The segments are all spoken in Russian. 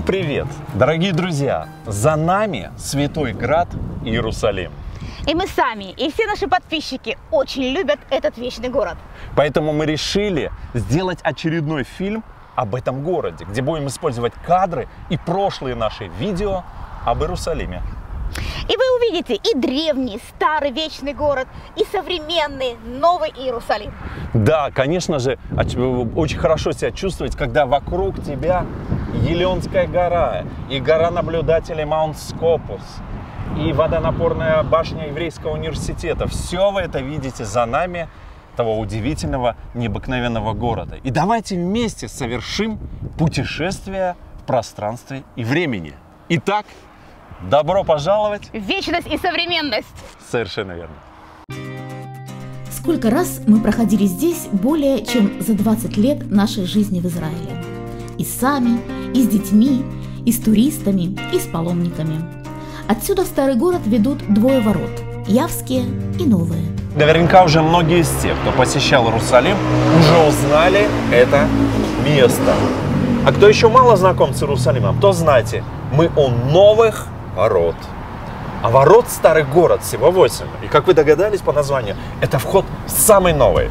Всем привет! Дорогие друзья, за нами Святой Град Иерусалим. И мы сами, и все наши подписчики очень любят этот вечный город. Поэтому мы решили сделать очередной фильм об этом городе, где будем использовать кадры и прошлые наши видео об Иерусалиме. И вы увидите и древний, старый вечный город, и современный, новый Иерусалим. Да, конечно же, оч- очень хорошо себя чувствовать, когда вокруг тебя Елеонская гора и гора наблюдателей Маунт Скопус и водонапорная башня еврейского университета. Все вы это видите за нами, того удивительного, необыкновенного города. И давайте вместе совершим путешествие в пространстве и времени. Итак, добро пожаловать! Вечность и современность. Совершенно верно. Сколько раз мы проходили здесь более чем за 20 лет нашей жизни в Израиле. И сами, и с детьми, и с туристами, и с паломниками. Отсюда в старый город ведут двое ворот – Явские и Новые. Наверняка уже многие из тех, кто посещал Иерусалим, уже узнали это место. А кто еще мало знаком с Иерусалимом, то знайте, мы у новых ворот. А ворот старый город всего 8. И как вы догадались по названию, это вход самый новый.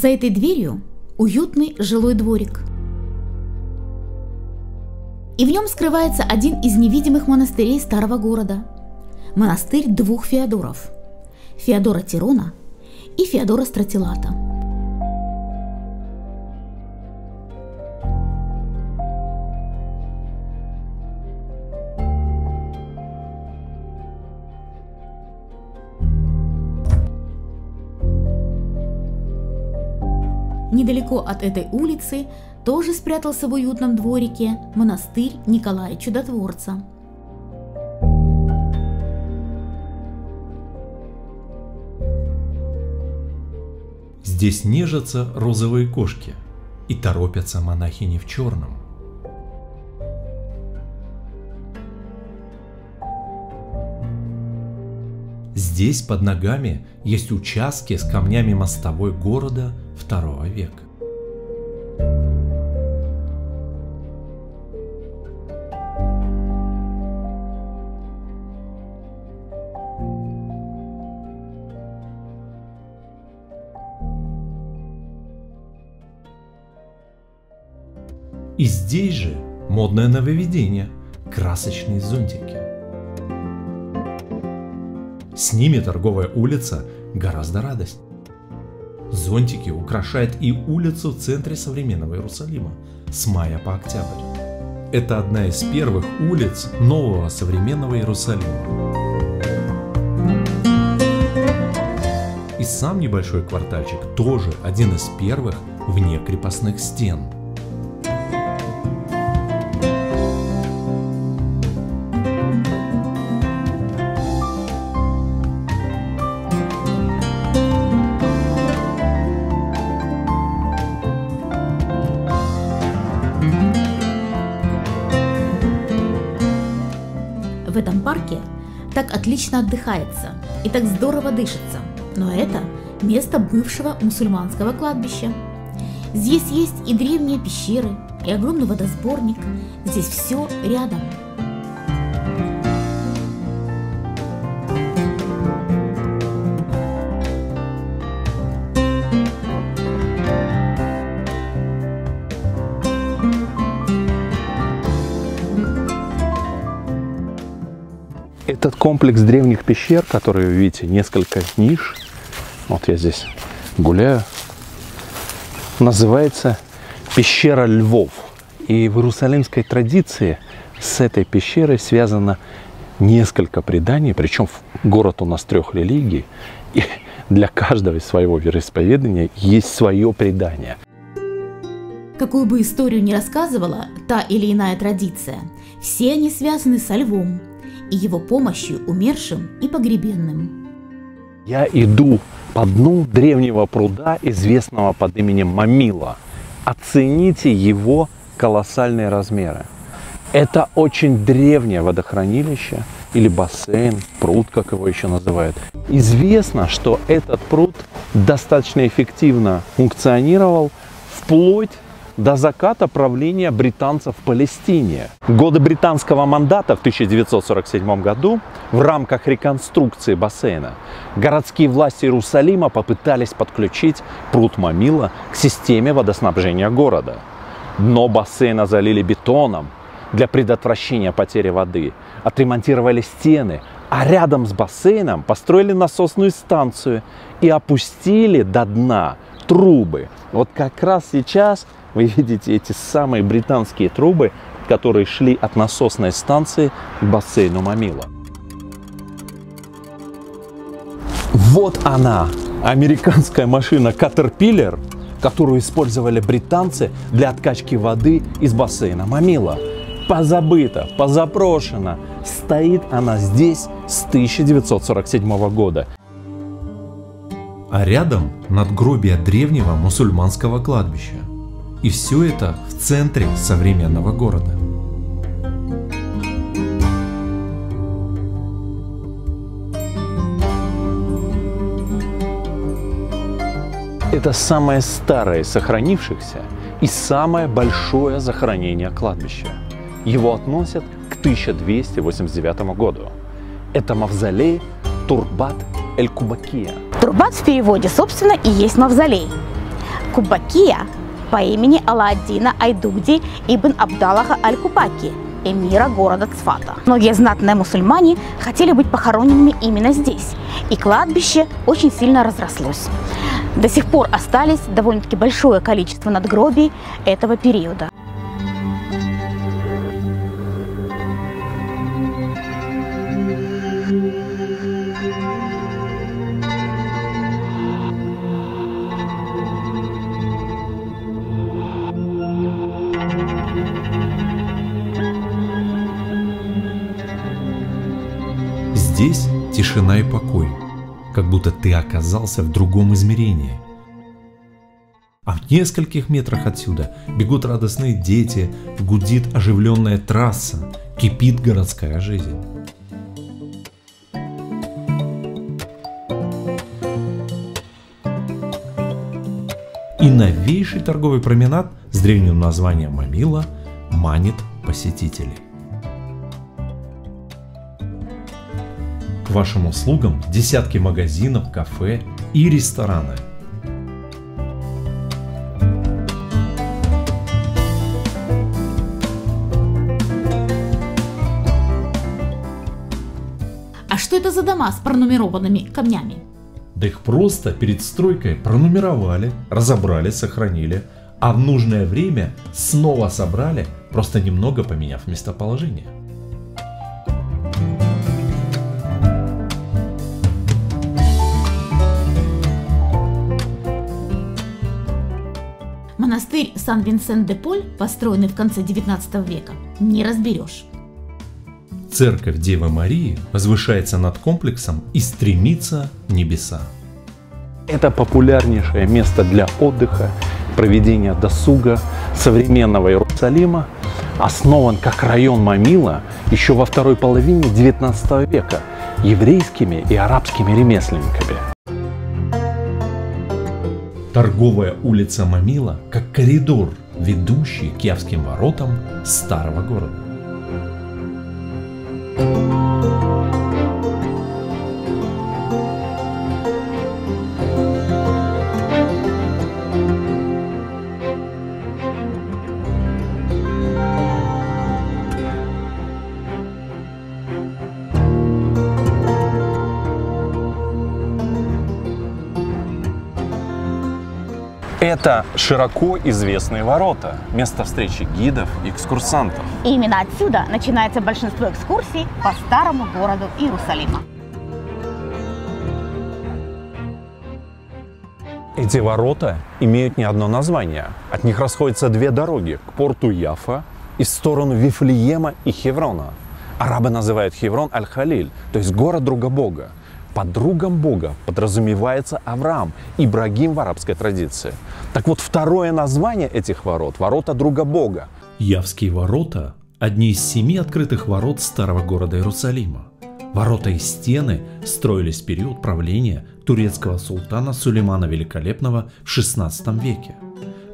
За этой дверью уютный жилой дворик. И в нем скрывается один из невидимых монастырей старого города. Монастырь двух Феодоров. Феодора Тирона и Феодора Стратилата. Недалеко от этой улицы тоже спрятался в уютном дворике монастырь Николая Чудотворца. Здесь нежатся розовые кошки и торопятся монахини в черном. Здесь под ногами есть участки с камнями мостовой города второго века. И здесь же модное нововведение – красочные зонтики. С ними торговая улица гораздо радость. Зонтики украшают и улицу в центре современного Иерусалима с мая по октябрь. Это одна из первых улиц нового современного Иерусалима. И сам небольшой квартальчик тоже один из первых вне крепостных стен – так отлично отдыхается и так здорово дышится. Но это место бывшего мусульманского кладбища. Здесь есть и древние пещеры, и огромный водосборник. Здесь все рядом. Этот комплекс древних пещер, который вы видите, несколько ниш, вот я здесь гуляю, называется пещера львов. И в иерусалимской традиции с этой пещерой связано несколько преданий, причем город у нас трех религий. И для каждого из своего вероисповедания есть свое предание. Какую бы историю ни рассказывала та или иная традиция, все они связаны со львом и его помощью умершим и погребенным. Я иду по дну древнего пруда, известного под именем Мамила. Оцените его колоссальные размеры. Это очень древнее водохранилище или бассейн, пруд, как его еще называют. Известно, что этот пруд достаточно эффективно функционировал вплоть до заката правления британцев в Палестине. Годы британского мандата в 1947 году в рамках реконструкции бассейна городские власти Иерусалима попытались подключить пруд Мамила к системе водоснабжения города. Дно бассейна залили бетоном для предотвращения потери воды, отремонтировали стены, а рядом с бассейном построили насосную станцию и опустили до дна трубы. Вот как раз сейчас вы видите эти самые британские трубы, которые шли от насосной станции к бассейну Мамила. Вот она, американская машина Caterpillar, которую использовали британцы для откачки воды из бассейна Мамила. Позабыта, позапрошена. Стоит она здесь с 1947 года. А рядом надгробие древнего мусульманского кладбища. И все это в центре современного города. Это самое старое сохранившихся и самое большое захоронение кладбища. Его относят к 1289 году. Это мавзолей Турбат Эль-Кубакия. Турбат в переводе, собственно, и есть мавзолей. Кубакия по имени Алладдина Айдуди ибн Абдаллаха Аль-Кубаки, эмира города Цфата. Многие знатные мусульмане хотели быть похороненными именно здесь, и кладбище очень сильно разрослось. До сих пор остались довольно-таки большое количество надгробий этого периода. Здесь тишина и покой, как будто ты оказался в другом измерении. А в нескольких метрах отсюда бегут радостные дети, гудит оживленная трасса, кипит городская жизнь. И новейший торговый променад с древним названием Мамила манит посетителей. К вашим услугам десятки магазинов, кафе и рестораны. А что это за дома с пронумерованными камнями? Да их просто перед стройкой пронумеровали, разобрали, сохранили, а в нужное время снова собрали, просто немного поменяв местоположение. Монастырь Сан-Винсент-де-Поль, построенный в конце 19 века, не разберешь. Церковь Девы Марии возвышается над комплексом и стремится в небеса. Это популярнейшее место для отдыха, проведения досуга современного Иерусалима, основан как район Мамила еще во второй половине 19 века еврейскими и арабскими ремесленниками. Торговая улица Мамила как коридор, ведущий к Явским воротам старого города. Это широко известные ворота, место встречи гидов и экскурсантов. И именно отсюда начинается большинство экскурсий по старому городу Иерусалима. Эти ворота имеют не одно название. От них расходятся две дороги к порту Яфа и в сторону Вифлеема и Хеврона. Арабы называют Хеврон Аль-Халиль, то есть город друга Бога. Под другом Бога подразумевается Авраам, Ибрагим в арабской традиции. Так вот, второе название этих ворот – ворота друга Бога. Явские ворота – одни из семи открытых ворот старого города Иерусалима. Ворота и стены строились в период правления турецкого султана Сулеймана Великолепного в XVI веке.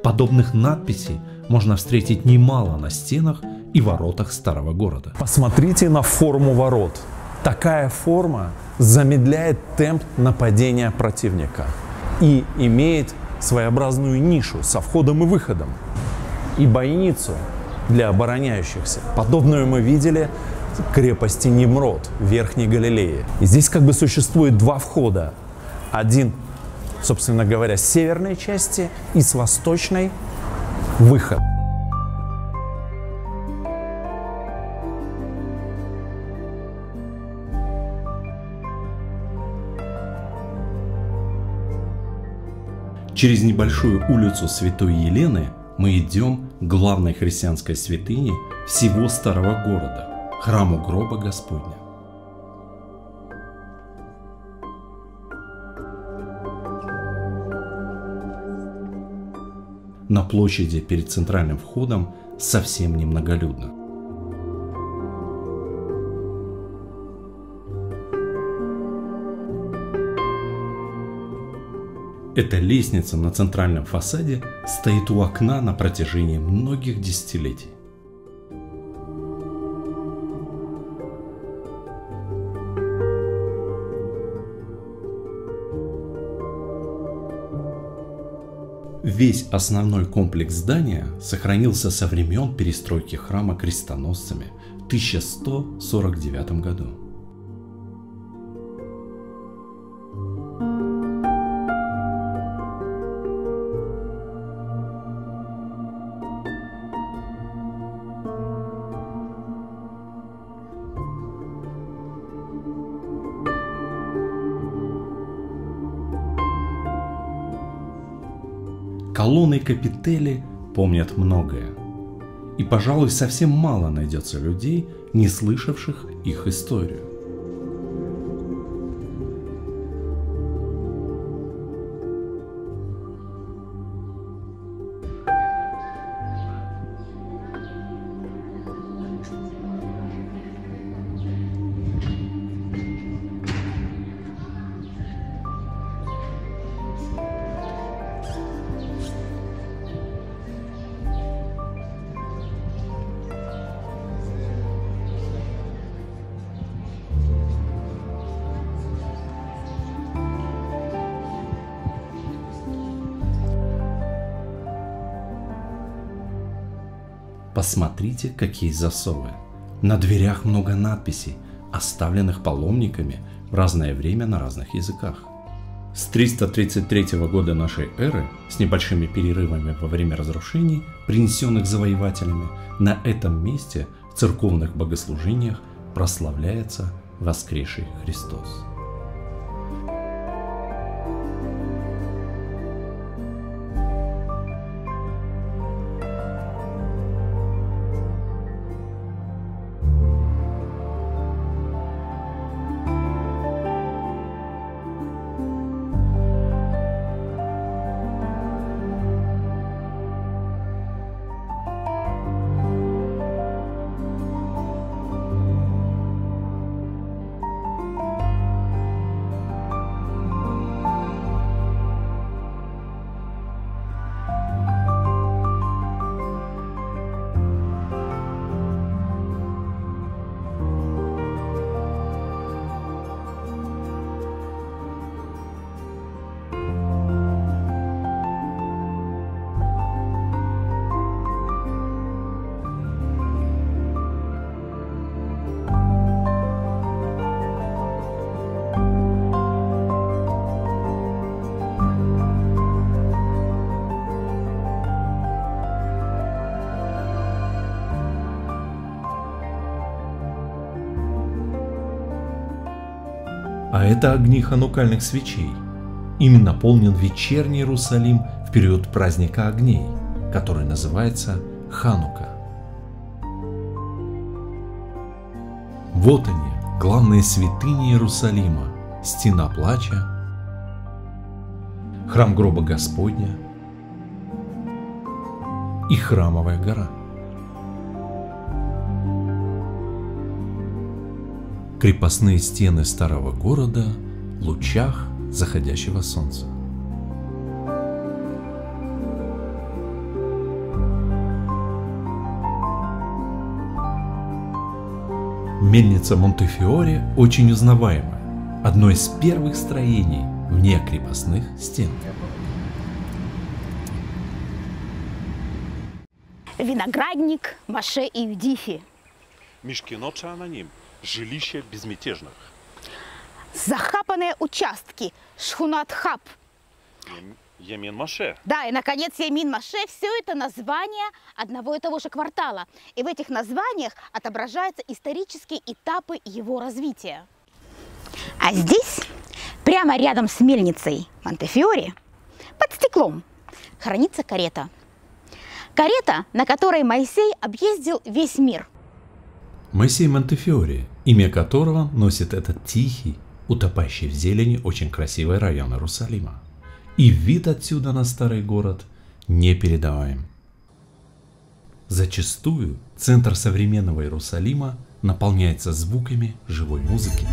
Подобных надписей можно встретить немало на стенах и воротах старого города. Посмотрите на форму ворот. Такая форма замедляет темп нападения противника и имеет своеобразную нишу со входом и выходом и бойницу для обороняющихся. Подобную мы видели в крепости Немрод в Верхней Галилее. И здесь как бы существует два входа. Один, собственно говоря, с северной части и с восточной выход. Через небольшую улицу Святой Елены мы идем к главной христианской святыне всего старого города – храму гроба Господня. На площади перед центральным входом совсем немноголюдно. Эта лестница на центральном фасаде стоит у окна на протяжении многих десятилетий. Весь основной комплекс здания сохранился со времен перестройки храма крестоносцами в 1149 году. Капители помнят многое. И, пожалуй, совсем мало найдется людей, не слышавших их историю. Посмотрите, какие засовы. На дверях много надписей, оставленных паломниками в разное время на разных языках. С 333 года нашей эры, с небольшими перерывами во время разрушений, принесенных завоевателями, на этом месте в церковных богослужениях прославляется воскресший Христос. А это огни ханукальных свечей. Ими наполнен вечерний Иерусалим в период праздника огней, который называется Ханука. Вот они, главные святыни Иерусалима, стена плача, храм гроба Господня и храмовая гора. Крепостные стены старого города в лучах заходящего солнца. Мельница Монтефиоре очень узнаваемая, одно из первых строений вне крепостных стен. Виноградник Маше и Юдифи. Мишкинот аноним. Жилище безмятежных. Захапанные участки. Шхунат Хаб. Ем- Емин Маше. Да, и, наконец, Ямин Маше – все это название одного и того же квартала. И в этих названиях отображаются исторические этапы его развития. А здесь, прямо рядом с мельницей Монтефиори, под стеклом, хранится карета. Карета, на которой Моисей объездил весь мир. Моисей Монтефиори, имя которого носит этот тихий, утопающий в зелени очень красивый район Иерусалима. И вид отсюда на старый город непередаваем. Зачастую центр современного Иерусалима наполняется звуками живой музыки.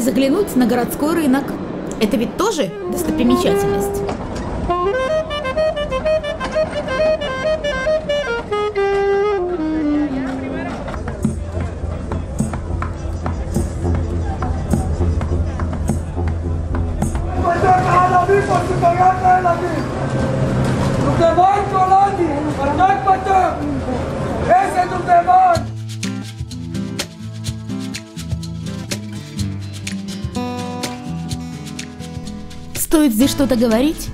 Заглянуть на городской рынок. Это ведь тоже достопримечательность. Стоит здесь что-то говорить?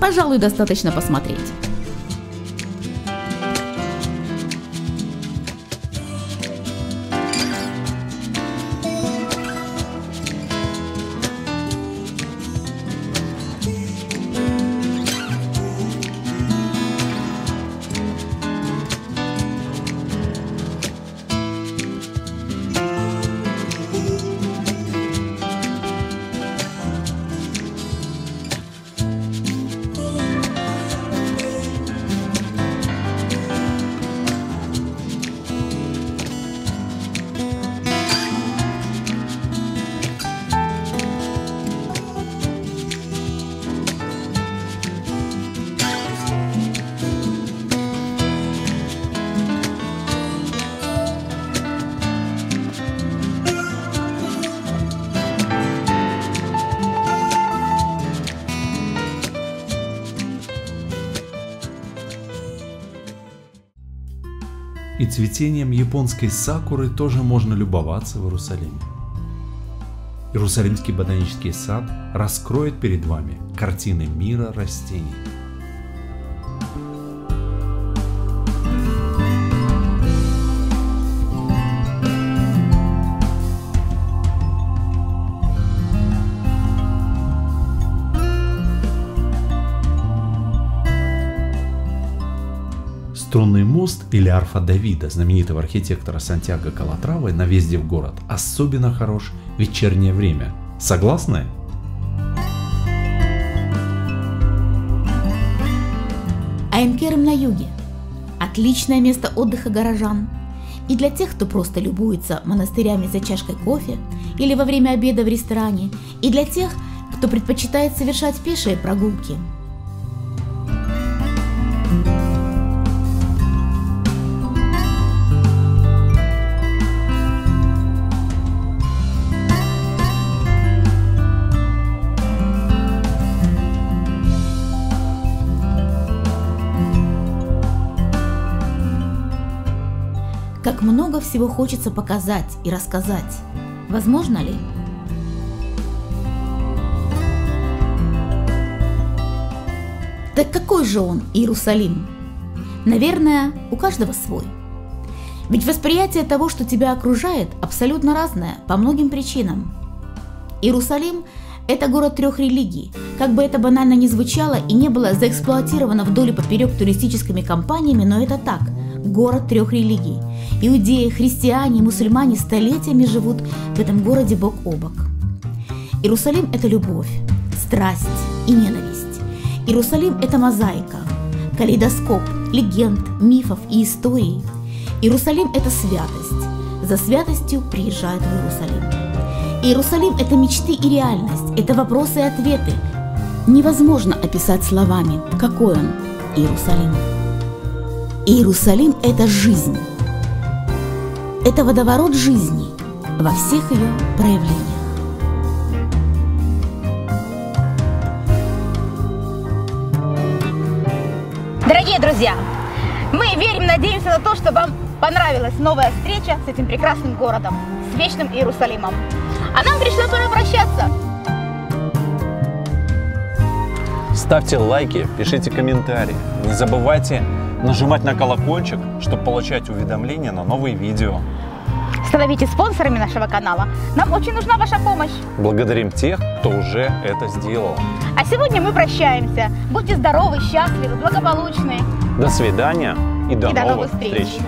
Пожалуй, достаточно посмотреть. Цветением японской сакуры тоже можно любоваться в Иерусалиме. Иерусалимский ботанический сад раскроет перед вами картины мира растений. Мост или арфа Давида, знаменитого архитектора Сантьяго Калатравы на въезде в город, особенно хорош в вечернее время. Согласны? Айнкерм на юге. Отличное место отдыха горожан. И для тех, кто просто любуется монастырями за чашкой кофе или во время обеда в ресторане, и для тех, кто предпочитает совершать пешие прогулки. Много всего хочется показать и рассказать. Возможно ли? Так какой же он, Иерусалим? Наверное, у каждого свой. Ведь восприятие того, что тебя окружает, абсолютно разное по многим причинам. Иерусалим – это город трех религий. Как бы это банально не звучало и не было заэксплуатировано вдоль и поперек туристическими компаниями, но это так – город трех религий. Иудеи, христиане, мусульмане столетиями живут в этом городе бок о бок. Иерусалим – это любовь, страсть и ненависть. Иерусалим – это мозаика, калейдоскоп легенд, мифов и историй. Иерусалим – это святость. За святостью приезжают в Иерусалим. Иерусалим – это мечты и реальность, это вопросы и ответы. Невозможно описать словами, какой он, Иерусалим. Иерусалим – это жизнь. Это водоворот жизни во всех ее проявлениях. Дорогие друзья, мы верим, надеемся на то, что вам понравилась новая встреча с этим прекрасным городом, с вечным Иерусалимом. А нам пришло пора прощаться. Ставьте лайки, пишите комментарии. Не забывайте нажимать на колокольчик, чтобы получать уведомления на новые видео. Становитесь спонсорами нашего канала. Нам очень нужна ваша помощь. Благодарим тех, кто уже это сделал. А сегодня мы прощаемся. Будьте здоровы, счастливы, благополучны. До свидания и до, И до новых новых встреч. встреч.